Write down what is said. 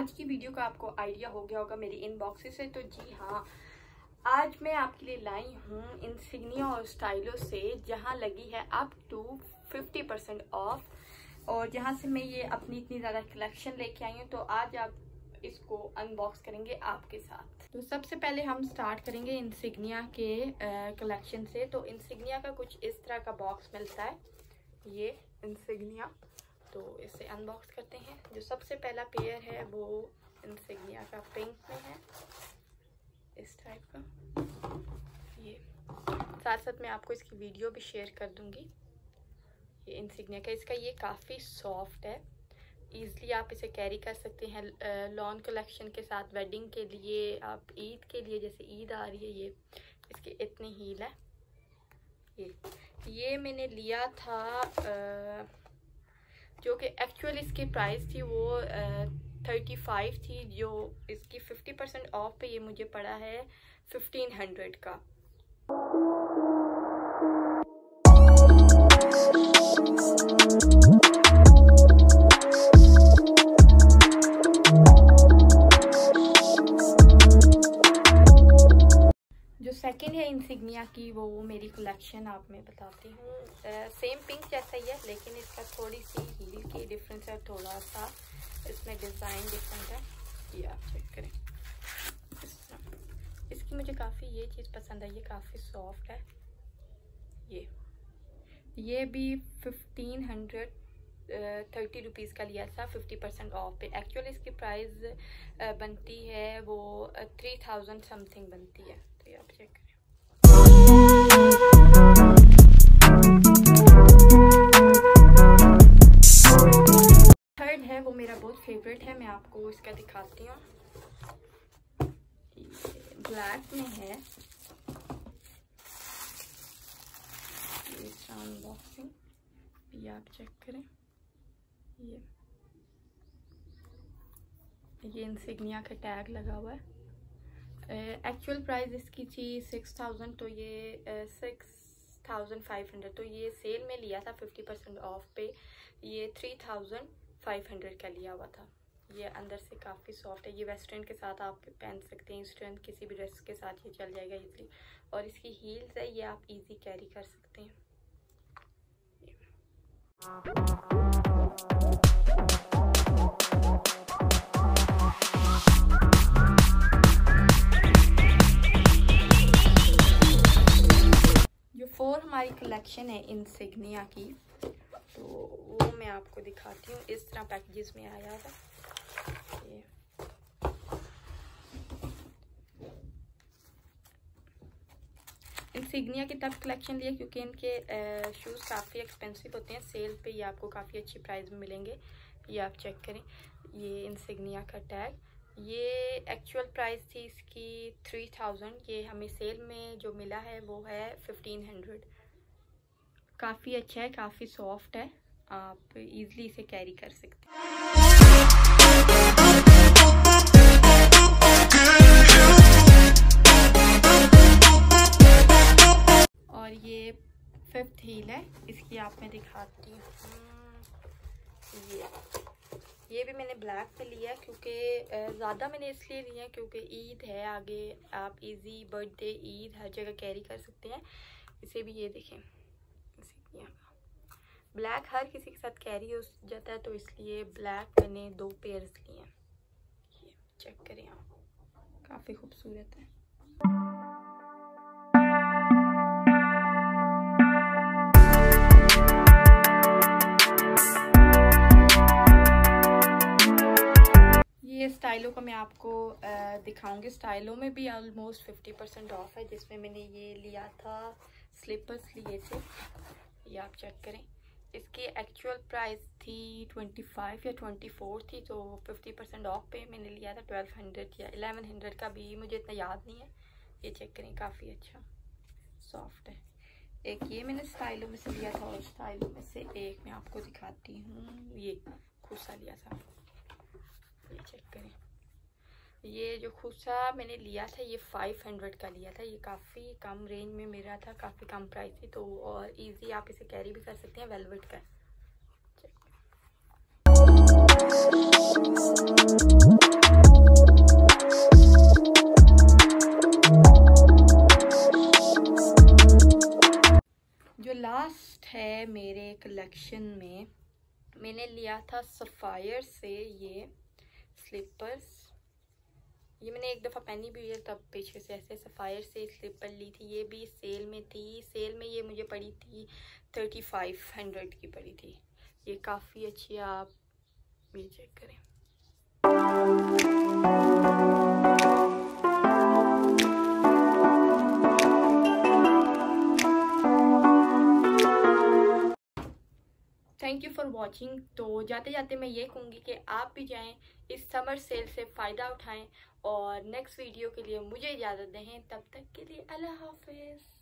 आज की वीडियो का आपको आइडिया हो गया होगा मेरी इनबॉक्सेस से तो जी हाँ आज मैं आपके लिए लाई हूँ इंसिग्निया और स्टाइलो से, जहाँ लगी है अप टू 50 परसेंट ऑफ़ और जहाँ से मैं ये अपनी इतनी ज़्यादा कलेक्शन लेके आई हूँ तो आज आप इसको अनबॉक्स करेंगे आपके साथ। तो सबसे पहले हम स्टार्ट करेंगे इंसिग्निया के कलेक्शन से। तो इंसिग्निया का कुछ इस तरह का बॉक्स मिलता है। ये इंसिग्निया तो इसे अनबॉक्स करते हैं। जो सबसे पहला पेयर है वो इंसिग्निया का पिंक में है। इस टाइप का। ये। साथ साथ मैं आपको इसकी वीडियो भी शेयर कर दूँगी। ये इंसिग्निया का। इसका ये काफ़ी सॉफ्ट है। ईज़िली आप इसे कैरी कर सकते हैं लॉन कलेक्शन के साथ वेडिंग के लिए आप ईद के लिए जैसे ईद आ रही है ये। इसके इतने हील है। ये। ये मैंने लिया था आ, जो कि एक्चुअल इसकी प्राइस थी वो थर्टी फाइव थी, जो इसकी फिफ्टी परसेंट ऑफ़ पे ये मुझे पड़ा है फिफ्टीन हंड्रेड का। है की वो मेरी कलेक्शन आप मैं बताती हूँ। सेम पिंक जैसा ही है, लेकिन इसका थोड़ी सी हील की डिफरेंस है, थोड़ा सा इसमें डिज़ाइन डिफरेंट है। ये आप चेक करें। इसकी मुझे काफ़ी ये चीज़ पसंद है ये काफ़ी सॉफ्ट है। ये। ये भी फिफ्टीन हंड्रेड थर्टी रुपीज़ का लिया था फिफ्टी परसेंट ऑफ़ पे। एक्चुअली इसकी प्राइस बनती है वो थ्री थाउज़ेंड समथिंग बनती है। तो ये आप चेक करें। थर्ड है, वो मेरा बहुत फेवरेट है, मैं आपको इसका दिखाती हूँ। ब्लैक में है। अनबॉक्सिंग ये आप चेक करें। ये। ये इंसिग्निया का टैग लगा हुआ है। एक्चुअल प्राइस इसकी थी सिक्स थाउज़ेंड तो ये सिक्स थाउज़ेंड फाइव हंड्रेड तो ये सेल में लिया था फिफ्टी परसेंट ऑफ़ पे। ये थ्री थाउज़ेंड फाइव हंड्रेड का लिया हुआ था। ये अंदर से काफ़ी सॉफ्ट है। ये वेस्टर्न के साथ आप पहन सकते हैं। ईस्टर्न किसी भी ड्रेस के साथ ये चल जाएगा इजली और इसकी हील्स है, ये आप इजी कैरी कर सकते हैं। कलेक्शन है इंसिग्निया की। तो वो मैं आपको दिखाती हूँ, इस तरह पैकेजेस में आया था। ये। इंसिग्निया की तब कलेक्शन लिया क्योंकि इनके शूज़ काफ़ी एक्सपेंसिव होते हैं। सेल पे ये आपको काफ़ी अच्छी प्राइस में मिलेंगे। ये आप चेक करें। ये इंसिग्निया का टैग ये एक्चुअल प्राइस थी इसकी थ्री थाउज़ेंड ये हमें सेल में जो मिला है, वो है फिफ्टीन हंड्रेड काफ़ी अच्छा है, काफ़ी सॉफ्ट है। आप इजीली इसे कैरी कर सकते हैं। और ये फिफ्थ हील है, इसकी आप मैं दिखाती हूँ। ये ये भी मैंने ब्लैक पे लिया है, क्योंकि ज़्यादा मैंने इसलिए लिया क्योंकि ईद है, आगे आप इजी बर्थडे ईद हर जगह कैरी कर सकते हैं। इसे भी ये देखें। ब्लैक हर किसी के साथ कैरी हो जाता है तो इसलिए ब्लैक मैंने दो पेयर्स लिए। हैं ये चेक करें आप। काफ़ी खूबसूरत है। ये स्टाइलो का मैं आपको दिखाऊँगी। स्टाइलों में भी ऑलमोस्ट फिफ्टी परसेंट ऑफ़ है, जिसमें मैंने ये लिया था स्लीपर्स लिए थे। ये आप चेक करें। इसकी एक्चुअल प्राइस थी ट्वेंटी फाइव या ट्वेंटी फोर थी तो फिफ्टी परसेंट ऑफ़ पे मैंने लिया था ट्वेल्व हंड्रेड या एलेवन हंड्रेड का भी मुझे इतना याद नहीं है। ये चेक करें, काफ़ी अच्छा सॉफ्ट है। एक ये मैंने स्टाइलो में से लिया था और स्टाइलो में से एक मैं आपको दिखाती हूँ। ये खुसा लिया था। ये चेक करें। ये जो खुसा मैंने लिया था, ये फाइव हंड्रेड का लिया था। ये काफ़ी कम रेंज में मेरा था, काफ़ी कम प्राइस थी तो और इजी आप इसे कैरी भी कर सकते हैं वेलवेट का। जो लास्ट है मेरे कलेक्शन में, मैंने लिया था सफ़ायर से ये स्लीपर्स ये मैंने एक दफ़ा पहनी भी हुई है, तब पीछे से ऐसे सफ़ायर से स्लीपर ली थी। ये भी सेल में थी। सेल में ये मुझे पड़ी थी थर्टी फाइव हंड्रेड की पड़ी थी। ये काफ़ी अच्छी है, आप ये चेक करें। थैंक यू फॉर वॉचिंग तो जाते जाते मैं ये कहूँगी कि आप भी जाएँ, इस समर सेल से फ़ायदा उठाएँ और नेक्स्ट वीडियो के लिए मुझे इजाज़त दें। तब तक के लिए अल्लाह हाफिज़।